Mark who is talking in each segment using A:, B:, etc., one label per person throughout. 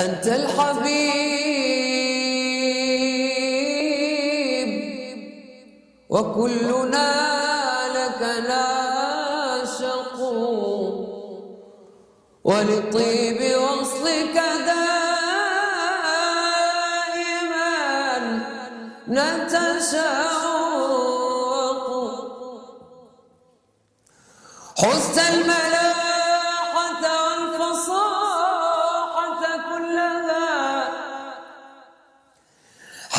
A: أنت الحبيب وكلنا لك ناشق. ولطيب وصلك دائما نتشوق. حزت الملاحة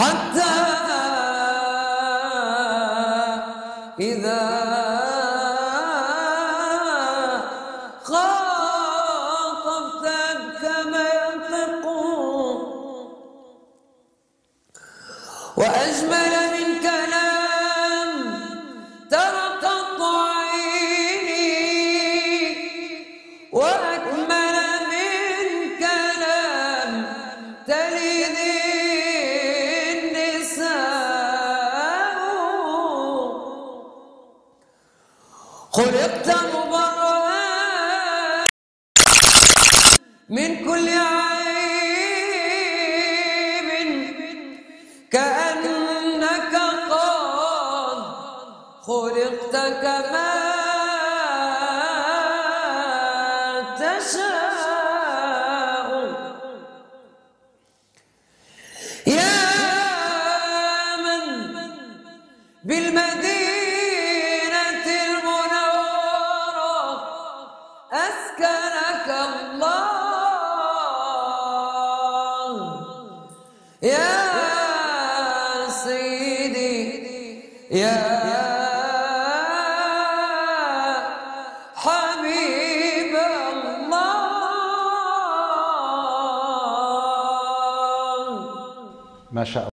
A: حتى إذا خاطبت كما ينطق وأجمل خلقت مبرأ من كل عيب كأنك قد خلقت كما تشاء. يا من بالمدينة يا سيدي يا حبيب الله.
B: ما شاء